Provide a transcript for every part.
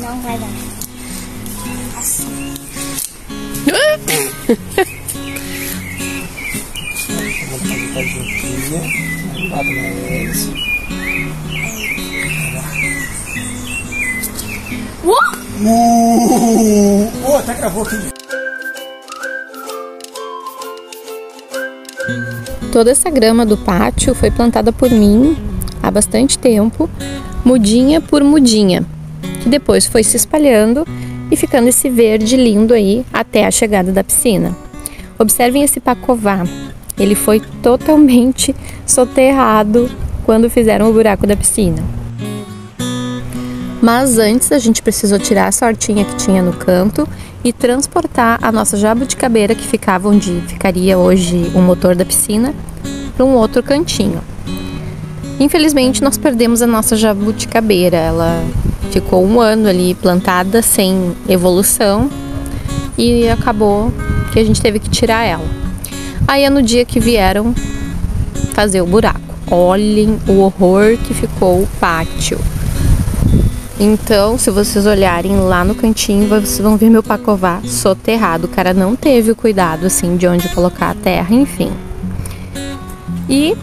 Não vai dar. Vamos mais. Uh! Oh, até gravou aqui. Toda essa grama do pátio foi plantada por mim há bastante tempo, mudinha por mudinha, que depois foi se espalhando e ficando esse verde lindo aí até a chegada da piscina. Observem esse pacová, ele foi totalmente soterrado quando fizeram o buraco da piscina. Mas antes a gente precisou tirar essa hortinha que tinha no canto e transportar a nossa jabuticabeira que ficava onde ficaria hoje o motor da piscina para um outro cantinho. Infelizmente nós perdemos a nossa jabuticabeira, ela ficou um ano ali plantada sem evolução e acabou que a gente teve que tirar ela. Aí é no dia que vieram fazer o buraco. Olhem o horror que ficou o pátio. Então, se vocês olharem lá no cantinho, vocês vão ver meu pacová soterrado. O cara não teve o cuidado assim de onde colocar a terra, enfim. E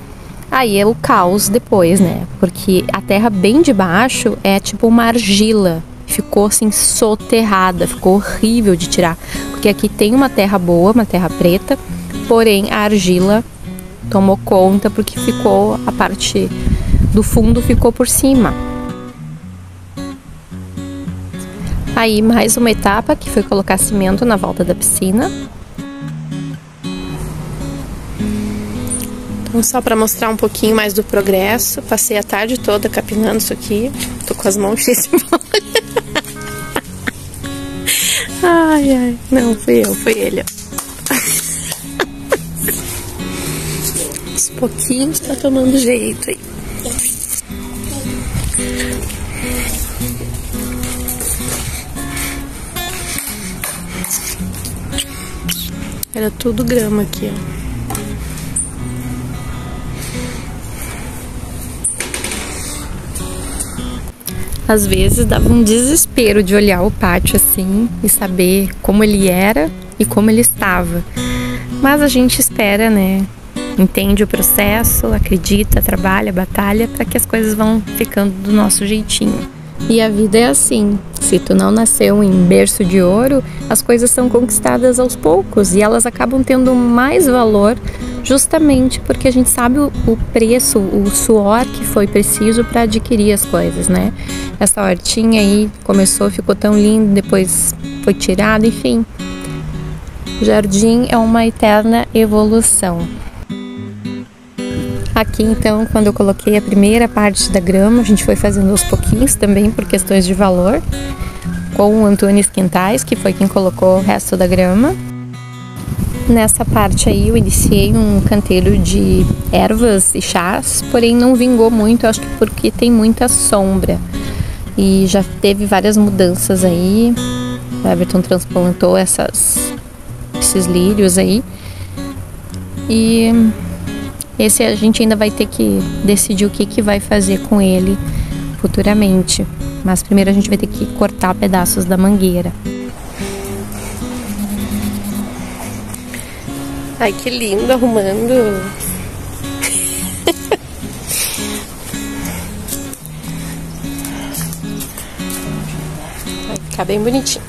aí é o caos depois, né? Porque a terra bem de baixo é tipo uma argila. Ficou assim soterrada, ficou horrível de tirar. Porque aqui tem uma terra boa, uma terra preta, porém a argila tomou conta porque ficou a parte do fundo ficou por cima. Aí mais uma etapa que foi colocar cimento na volta da piscina. Então só para mostrar um pouquinho mais do progresso, passei a tarde toda capinando isso aqui. Tô com as mãos cheias de bola. Ai, ai, não, fui eu, foi ele. Aos pouquinhos tá tomando jeito aí. Era tudo grama aqui, ó. Às vezes dava um desespero de olhar o pátio assim e saber como ele era e como ele estava. Mas a gente espera, né? Entende o processo, acredita, trabalha, batalha para que as coisas vão ficando do nosso jeitinho. E a vida é assim. Se tu não nasceu em berço de ouro, as coisas são conquistadas aos poucos e elas acabam tendo mais valor justamente porque a gente sabe o, o preço, o suor que foi preciso para adquirir as coisas, né? Essa hortinha aí começou, ficou tão lindo, depois foi tirada, enfim. O jardim é uma eterna evolução. Aqui então, quando eu coloquei a primeira parte da grama, a gente foi fazendo aos pouquinhos também por questões de valor, com o Antônio Quintais, que foi quem colocou o resto da grama. Nessa parte aí eu iniciei um canteiro de ervas e chás, porém não vingou muito, acho que porque tem muita sombra. E já teve várias mudanças aí. O Everton transplantou essas, esses lírios aí. E esse a gente ainda vai ter que decidir o que, que vai fazer com ele futuramente. Mas primeiro a gente vai ter que cortar pedaços da mangueira. Ai, que lindo arrumando. Vai ficar bem bonitinho.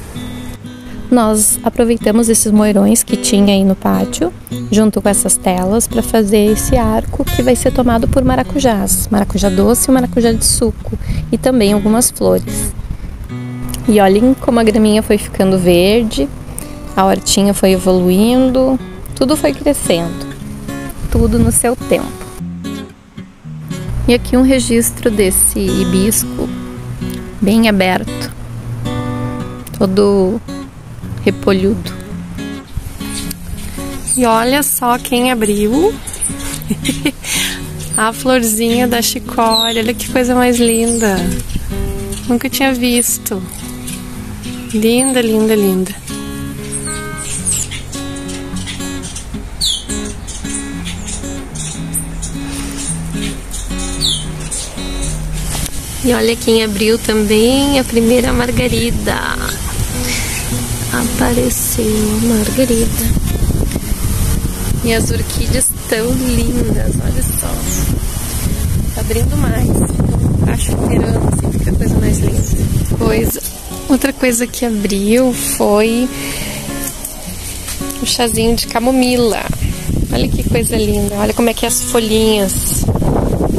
Nós aproveitamos esses moirões que tinha aí no pátio, junto com essas telas, para fazer esse arco que vai ser tomado por maracujás, maracujá doce e maracujá de suco, e também algumas flores. E olhem como a graminha foi ficando verde, a hortinha foi evoluindo, tudo foi crescendo, tudo no seu tempo. E aqui um registro desse hibisco bem aberto, todo repolhudo. E olha só quem abriu. A florzinha da chicória. Olha que coisa mais linda. Nunca tinha visto. Linda, linda, linda. E olha quem abriu também a primeira margarida. Apareceu a margarida. E as orquídeas tão lindas, olha só. Tá abrindo mais. Acho inteirando, assim, fica a coisa mais linda. Coisa. Outra coisa que abriu foi o chazinho de camomila. Olha que coisa linda. Olha como é que as folhinhas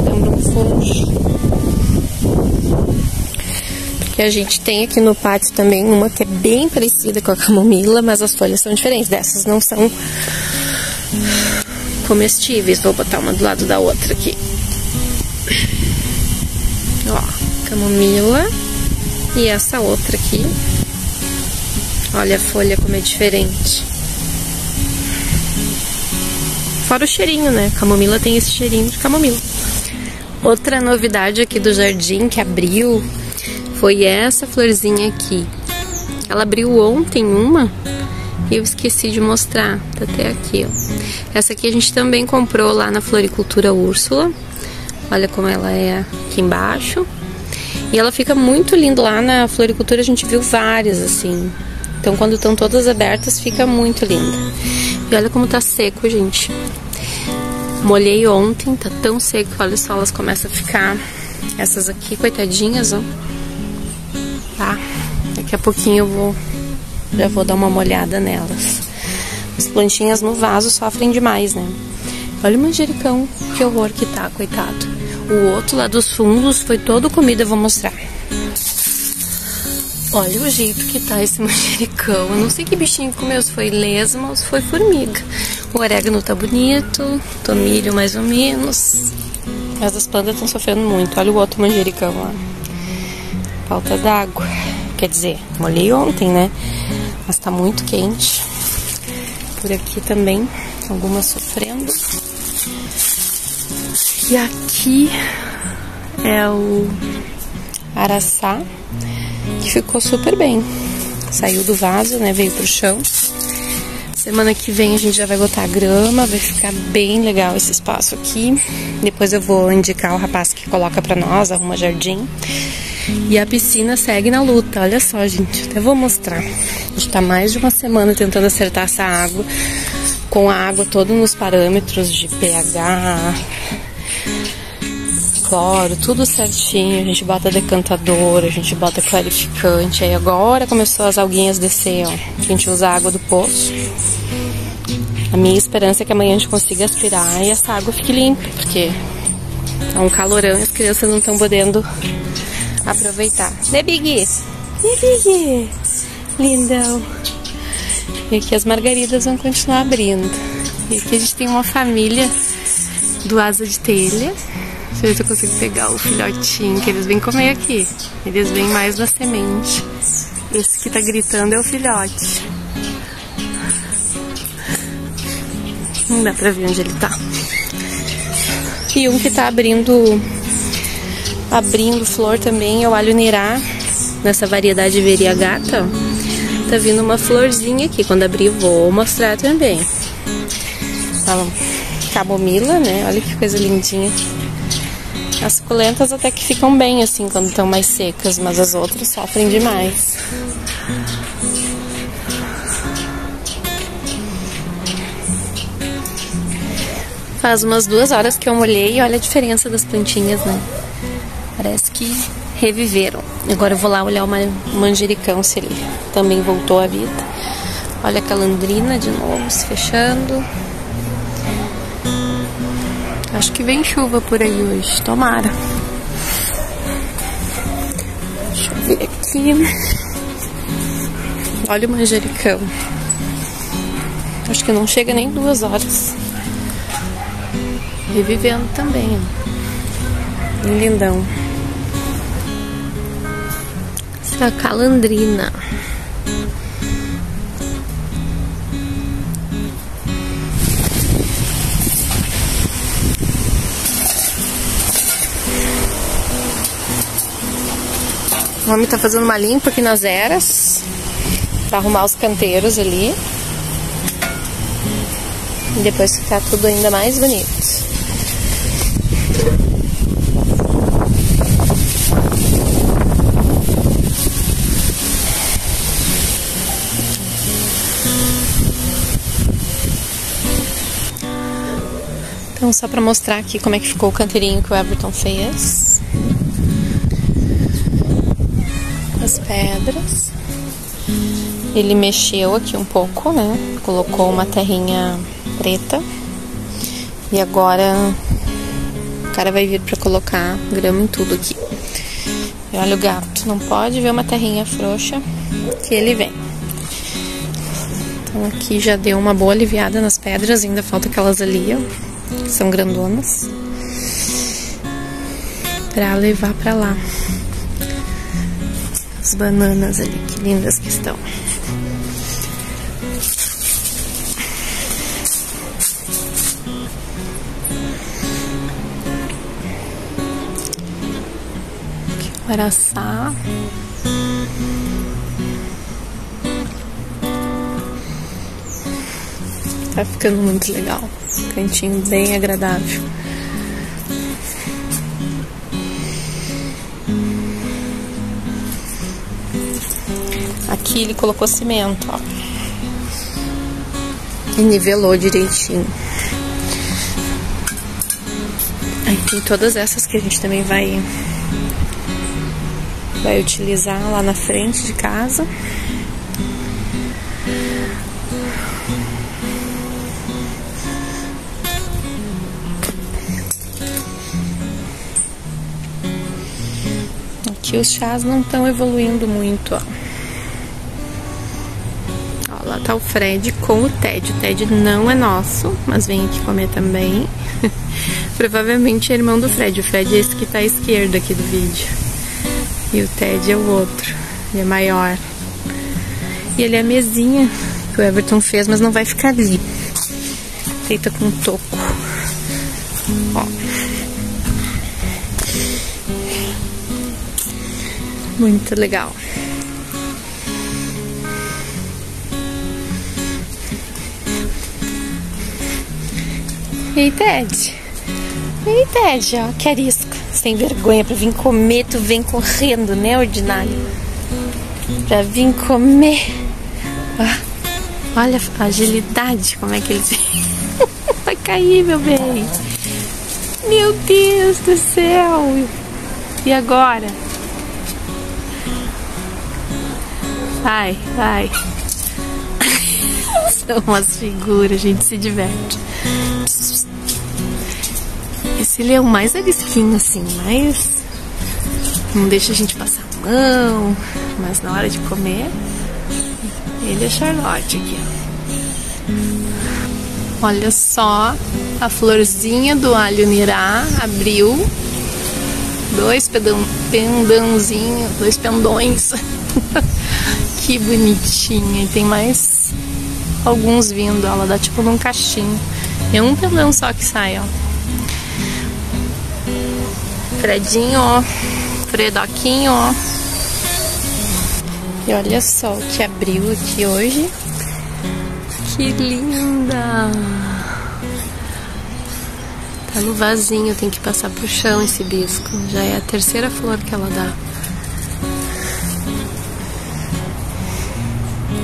lembram um fungo. Que a gente tem aqui no pátio também uma que é bem parecida com a camomila, mas as folhas são diferentes. Dessas não são comestíveis. Vou botar uma do lado da outra aqui. Ó, camomila. E essa outra aqui. Olha a folha como é diferente. Fora o cheirinho, né? Camomila tem esse cheirinho de camomila. Outra novidade aqui do jardim que abriu foi essa florzinha aqui. Ela abriu ontem uma e eu esqueci de mostrar. Tá até aqui, ó. Essa aqui a gente também comprou lá na Floricultura Úrsula. Olha como ela é aqui embaixo. E ela fica muito linda lá na floricultura, a gente viu várias assim. Então quando estão todas abertas fica muito linda. E olha como tá seco, gente. Molhei ontem, tá tão seco, olha só, elas começam a ficar essas aqui, coitadinhas, ó tá? Daqui a pouquinho eu vou já vou dar uma molhada nelas. As plantinhas no vaso sofrem demais, né? Olha o manjericão, que horror que tá, coitado. O outro lá dos fundos foi todo comida, eu vou mostrar. Olha o jeito que tá esse manjericão. Eu não sei que bichinho comeu, se foi lesma ou se foi formiga. O orégano tá bonito, tomilho mais ou menos. Mas as plantas estão sofrendo muito. Olha o outro manjericão lá. Falta d'água. Quer dizer, molhei ontem, né? Mas tá muito quente. Por aqui também, algumas sofrendo. E aqui é o araçá, que ficou super bem. Saiu do vaso, né? Veio pro chão. Semana que vem a gente já vai botar grama, vai ficar bem legal esse espaço aqui. Depois eu vou indicar o rapaz que coloca para nós, arruma jardim. E a piscina segue na luta. Olha só, gente. Até vou mostrar. A gente tá mais de uma semana tentando acertar essa água. Com a água toda nos parâmetros de pH, cloro, tudo certinho. A gente bota decantador, a gente bota clarificante. Aí agora começou as alguinhas descer, ó. A gente usa a água do poço. A minha esperança é que amanhã a gente consiga aspirar e essa água fique limpa, porque é um calorão e as crianças não estão podendo aproveitar. Né, Big? Né, Big? Lindão. E aqui as margaridas vão continuar abrindo. E aqui a gente tem uma família do asa de telha. Deixa eu ver se eu consigo pegar o filhotinho, que eles vêm comer aqui. Eles vêm mais na semente. Esse que tá gritando é o filhote. Não dá pra ver onde ele tá. E um que tá abrindo abrindo flor também é o alho nirá, nessa variedade variegata. Tá vindo uma florzinha aqui, quando abrir vou mostrar também. A camomila, né? Olha que coisa lindinha. As suculentas até que ficam bem assim quando estão mais secas, mas as outras sofrem demais. Faz umas duas horas que eu molhei e olha a diferença das plantinhas, né? Parece que reviveram. Agora eu vou lá olhar o manjericão se ele também voltou à vida. Olha a calandrina de novo se fechando. Acho que vem chuva por aí hoje. Tomara. Deixa eu ver aqui. Olha o manjericão. Acho que não chega nem duas horas. Revivendo também. Lindão música Calandrina. O homem tá fazendo uma limpa aqui nas eras para arrumar os canteiros ali. E depois ficar tudo ainda mais bonito. Então, só para mostrar aqui como é que ficou o canteirinho que o Everton fez. As pedras. Ele mexeu aqui um pouco, né? Colocou uma terrinha preta. E agora o cara vai vir para colocar grama em tudo aqui. E olha o gato, não pode ver uma terrinha frouxa que ele vem. Então aqui já deu uma boa aliviada nas pedras, ainda falta aquelas ali, ó são grandonas, para levar para lá. As bananas ali, que lindas que estão. Araçá. Tá ficando muito legal. Cantinho bem agradável. Aqui ele colocou cimento, ó. E nivelou direitinho. Aí tem todas essas que a gente também vai vai utilizar lá na frente de casa. Aqui os chás não estão evoluindo muito, ó. ó. Lá tá o Fred com o Ted. O Ted não é nosso, mas vem aqui comer também. Provavelmente é irmão do Fred. O Fred é esse que tá à esquerda aqui do vídeo. E o Ted é o outro. Ele é maior. E ele é a mesinha que o Everton fez, mas não vai ficar ali. Feita com toco. Muito legal. Ei, Ted. Ei, Ted, ó, que arisco. Sem vergonha pra vir comer, tu vem correndo, né, ordinário? Pra vir comer. olha a agilidade, como é que eles. Vai cair, meu bem. Meu Deus do céu. E agora? Vai, vai. São umas figuras, a gente se diverte. Esse leão mais arisquinho, assim, mas não deixa a gente passar a mão, mas na hora de comer, ele é Charlotte aqui, ó. Olha só, a florzinha do alho nirá abriu dois pedão, pendãozinhos, dois pendões Que bonitinha. E tem mais alguns vindo. Ela dá tipo num cachinho. É um pelão só que sai, ó. Fredinho, ó. Fredoquinho, ó. E olha só o que abriu aqui hoje. Que linda! Tá no vasinho, tem que passar pro chão esse bisco. Já é a terceira flor que ela dá.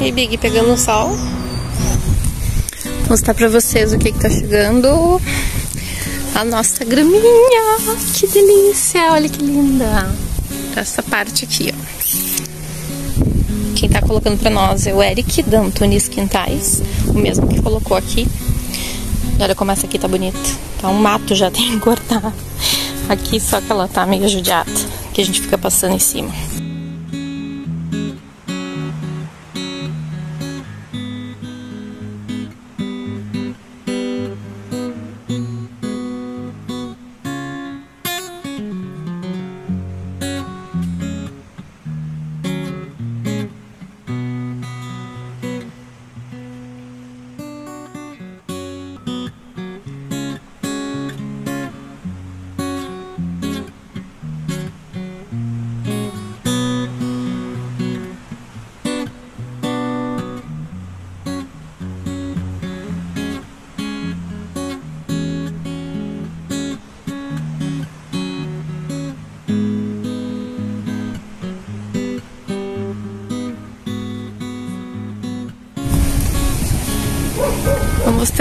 E Big pegando sol. Vou mostrar pra vocês o que que tá chegando. A nossa graminha. Que delícia, olha que linda. Essa parte aqui, ó. Quem tá colocando pra nós é o Eric, da Antunes Quintais. O mesmo que colocou aqui. Olha como essa aqui tá bonita. Tá um mato, já tem que cortar. Aqui só que ela tá meio judiada, que a gente fica passando em cima.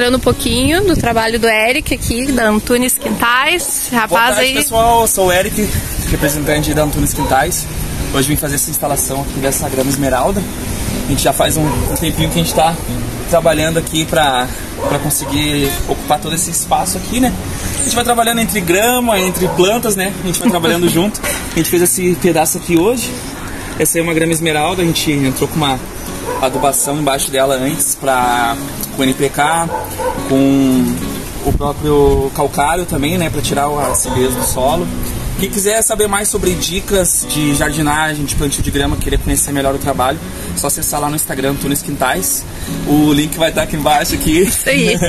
Mostrando um pouquinho do trabalho do Eric aqui, da Antunes Quintais. Rapaz Boa tarde, aí. pessoal. Eu sou o Eric, representante da Antunes Quintais. Hoje vim fazer essa instalação aqui dessa grama esmeralda. A gente já faz um, um tempinho que a gente está trabalhando aqui para conseguir ocupar todo esse espaço aqui, né? A gente vai trabalhando entre grama, entre plantas, né? A gente vai trabalhando junto. A gente fez esse pedaço aqui hoje. Essa é uma grama esmeralda, a gente entrou com uma adubação embaixo dela antes para o NPK, com o próprio calcário também, né, para tirar a acidez do solo. Quem quiser saber mais sobre dicas de jardinagem, de plantio de grama, querer conhecer melhor o trabalho, é só acessar lá no Instagram Tunes Quintais. O link vai estar aqui embaixo aqui. Isso aí.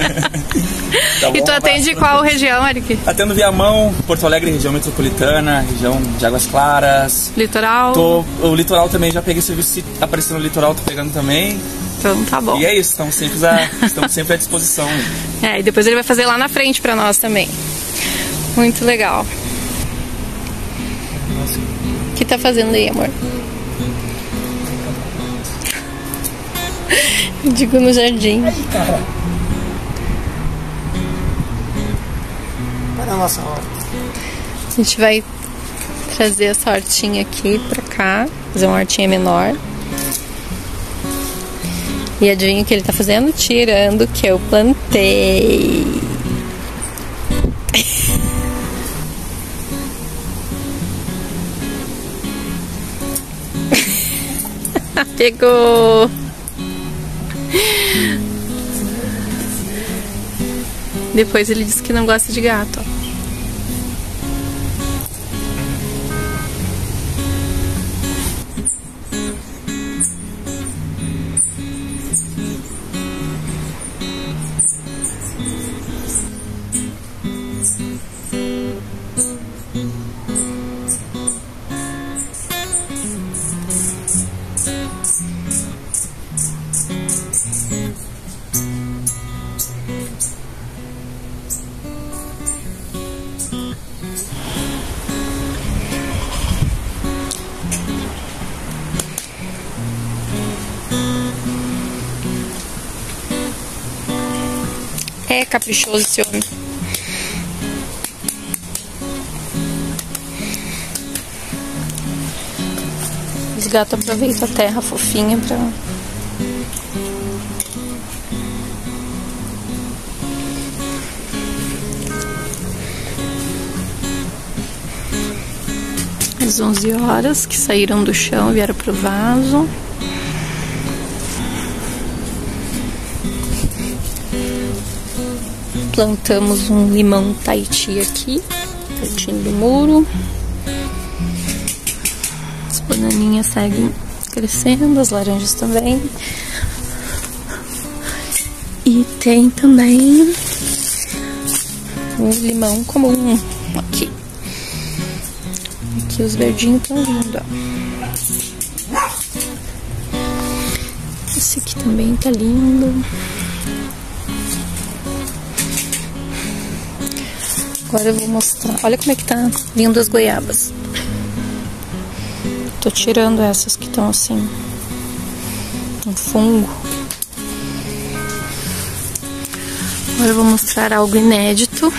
Tá e bom? tu Um atende qual todos. região, Eric? Atendo Viamão, Porto Alegre, região metropolitana, região de Águas Claras. Litoral? Tô, o litoral também, já peguei serviço, se aparecer no litoral, tô pegando também. Então tá bom. E é isso, estamos sempre, a, estamos sempre à disposição. É, e depois ele vai fazer lá na frente pra nós também. Muito legal. O que tá fazendo aí, amor? Digo no jardim. Para a nossa hora. A gente vai trazer essa hortinha aqui pra cá, fazer uma hortinha menor. E adivinha o que ele tá fazendo? Tirando o que eu plantei. Pegou! Depois ele disse que não gosta de gato, É caprichoso esse homem. Os gatos aproveitam a terra fofinha pra. Às 11 horas que saíram do chão, vieram pro vaso. Plantamos um limão Tahiti aqui, pertinho do muro. As bananinhas seguem crescendo, as laranjas também. E tem também o limão comum aqui. Aqui os verdinhos estão vindo, ó. Esse aqui também tá lindo. Agora eu vou mostrar. Olha como é que tá vindo as goiabas. Tô tirando essas que estão assim. Um fungo. Agora eu vou mostrar algo inédito.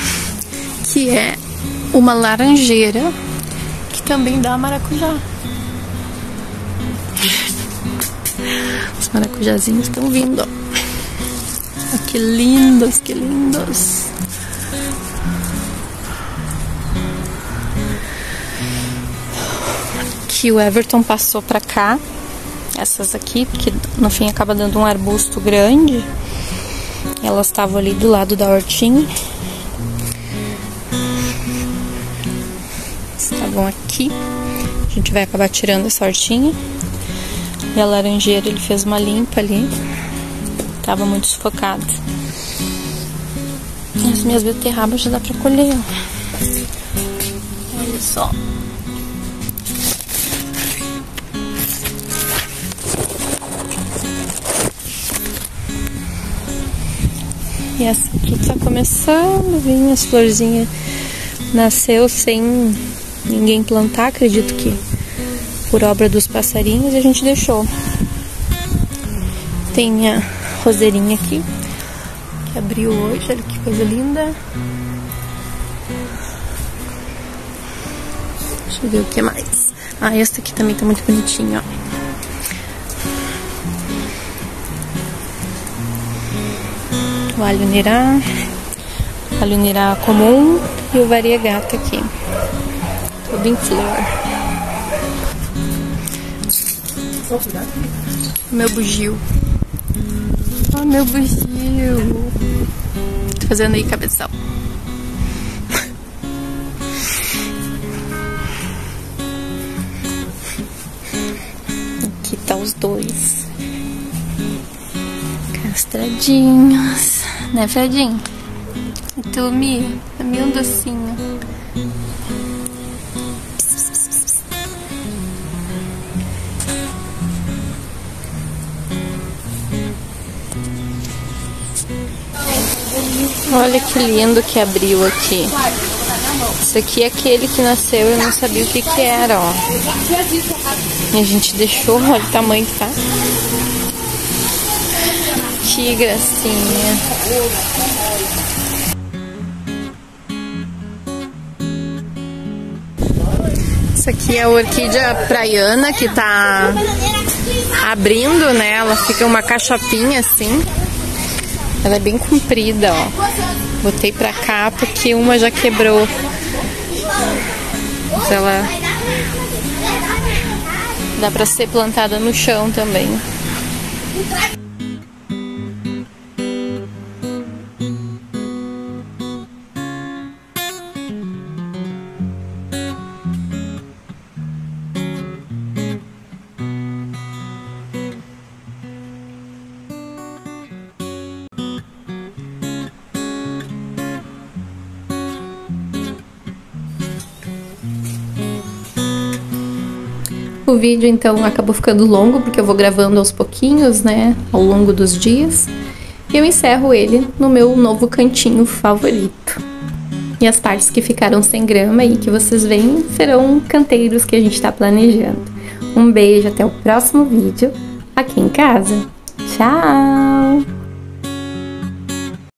Que é uma laranjeira. Que também dá maracujá. Os maracujazinhos estão vindo, ó. Ah, que lindos, que lindos. Que o Everton passou pra cá, essas aqui, porque no fim acaba dando um arbusto grande. Elas estavam ali do lado da hortinha. Estavam aqui. A gente vai acabar tirando essa hortinha. E a laranjeira ele fez uma limpa ali. Tava muito sufocada. As minhas beterrabas já dá pra colher. Olha só. Essa aqui tá começando, vem as florzinhas. Nasceu sem ninguém plantar, acredito que por obra dos passarinhos, e a gente deixou. Tem a roseirinha aqui. que abriu hoje, olha que coisa linda. Deixa eu ver o que mais. Ah, esta aqui também tá muito bonitinha, ó. O alho nirá, alho nirá comum e o variegata aqui. Tudo em flor. Meu bugio. Oh, meu bugio. Tô fazendo aí cabeção. Aqui tá os dois. Castradinhos. Né, Fredinho? E tu, Mi? Meio um docinho. Olha que lindo que abriu aqui. Isso aqui é aquele que nasceu e eu não sabia o que que era, ó. E a gente deixou, olha o tamanho que tá. Que gracinha. Isso aqui é a orquídea praiana que tá abrindo, né? Ela fica uma cachapinha assim. Ela é bem comprida, ó. Botei pra cá porque uma já quebrou. Mas ela dá pra ser plantada no chão também. O vídeo então acabou ficando longo porque eu vou gravando aos pouquinhos, né, ao longo dos dias. E eu encerro ele no meu novo cantinho favorito. E as partes que ficaram sem grama aí que vocês veem serão canteiros que a gente está planejando. Um beijo, até o próximo vídeo aqui em casa. Tchau!